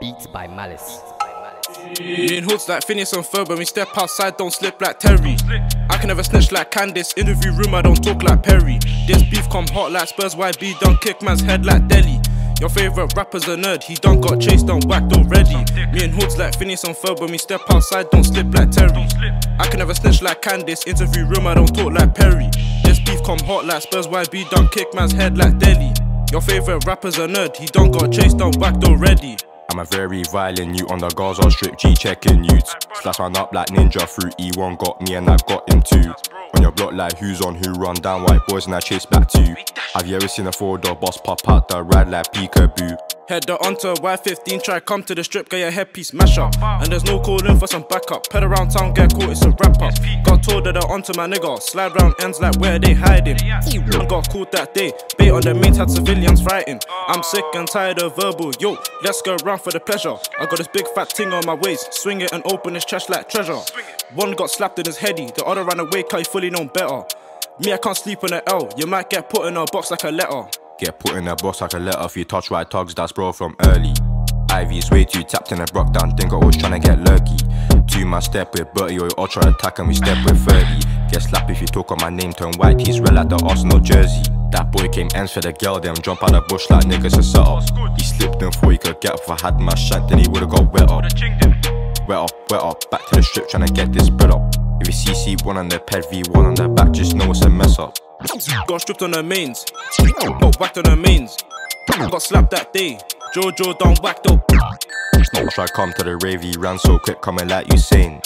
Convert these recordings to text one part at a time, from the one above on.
Beats by Malice. Me and Hoodz like Phineas and Ferb when we step outside, don't slip like Terry. I can never snitch like Candace. Interview room, I don't talk like Perry. This beef come hot like Spurs YB, don't kick man's head like Dele. Your favorite rapper's a nerd, he done got chased, done whacked already. Me and Hoodz like Phineas and Ferb when we step outside, don't slip like Terry. I can never snitch like Candace. Interview room, I don't talk like Perry. This beef come hot like Spurs YB, don't kick man's head like Dele. Your favorite rapper's a nerd, he done got chased, done whacked already. I'm a very violent you on the Gaza strip, G checking youths. Slash one up like ninja through E1 got me and I got him too. On your block like who's on who run down white boys and I chase back too. Have you ever seen a four door boss pop out the ride like peekaboo? Head onto Y15, try come to the strip, get your headpiece mash up. And there's no calling for some backup. Head around town, get caught, it's a wrap up. Got told that onto my nigga. Slide round ends like where they hiding. And got caught that day. Bait on the mains had civilians fighting. I'm sick and tired of verbal. Yo, let's go around for the pleasure. I got this big fat thing on my waist. Swing it and open his chest like treasure. One got slapped in his heady, the other ran away cause he fully known better. Me, I can't sleep on an L. You might get put in a box like a letter. Get put in a box like a letter if you touch right tugs, that's bro from early. Ivy's way too tapped in a brock down, think I was tryna get lurky. Two man step with Bertie or ultra attack and we step with 30. Get slapped if you talk on my name, turn white, he's real like the Arsenal jersey. That boy came ends for the girl, them jump out the bush like niggas a set up. He slipped and thought he could get up if I had my shank, then he would've got wet up. Wet up, wet up, back to the strip tryna get this bread up. If you see CC one on the ped V1 on the back, just know it's a mess up. Got stripped on her mains. Got whacked on her mains. Got slapped that day. Jojo done whacked up. Try come to the rave, he ran so quick, coming like Usain.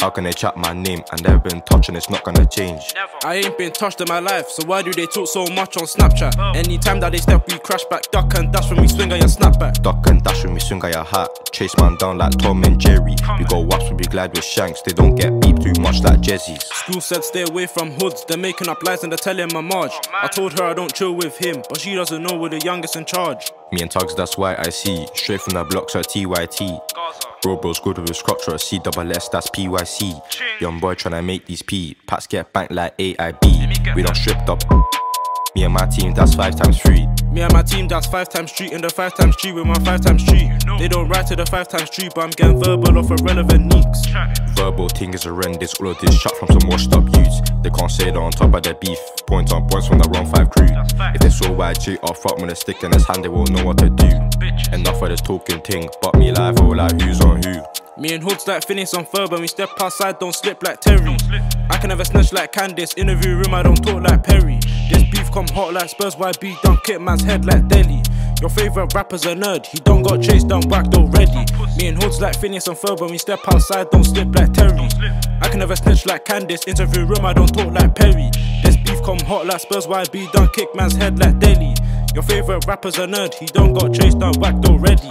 How can they chat my name and they've been touched and it's not gonna change. I ain't been touched in my life, so why do they talk so much on Snapchat? Anytime that they step, we crash back, duck and dash when we swing on your snapback. Duck and dash when we swing at your hat. Chase man down like Tom and Jerry. We go waps when be glad with shanks, they don't get beat too much like Jezzy's. School said stay away from hoods, they're making up lies and they're telling my Marge. I told her I don't chill with him, but she doesn't know we're the youngest in charge. Me and Tuggz, that's why I see. Straight from the blocks at TYT. Bro, bro's good with his or a C double S, that's PYC. Young boy tryna make these P. Pats get banked like AIB. We don't stripped up. Me and my team, that's five times three. Me and my team, that's five times three. in the five times three with my five times street. They don't write to the five times three, but I'm getting verbal off irrelevant neeks. Verbal thing is horrendous, all of this shot from some washed up youths. They can't say they're on top of their beef. Points on points from the wrong five crew. If they saw YG off front with a stick in his hand, they won't know what to do. Enough of this talking thing, but me live all oh, like who's on who. Me and Hoodz like Phineas and Ferb when we step outside, don't slip like Terry. I can never snatch like Candace. Interview room, I don't talk like Perry. This beef come hot like Spurs YB, done kick man's head like Dele. Your favorite rapper's a nerd, he don't got chased, done whacked already. Me and Hoodz like Phineas and Ferb when we step outside, don't slip like Terry. I can never snitch like Candace. Interview room, I don't talk like Perry. This beef come hot like Spurs YB, done kick man's head like Dele. Your favorite rapper's a nerd, he don't got chased, done whacked already.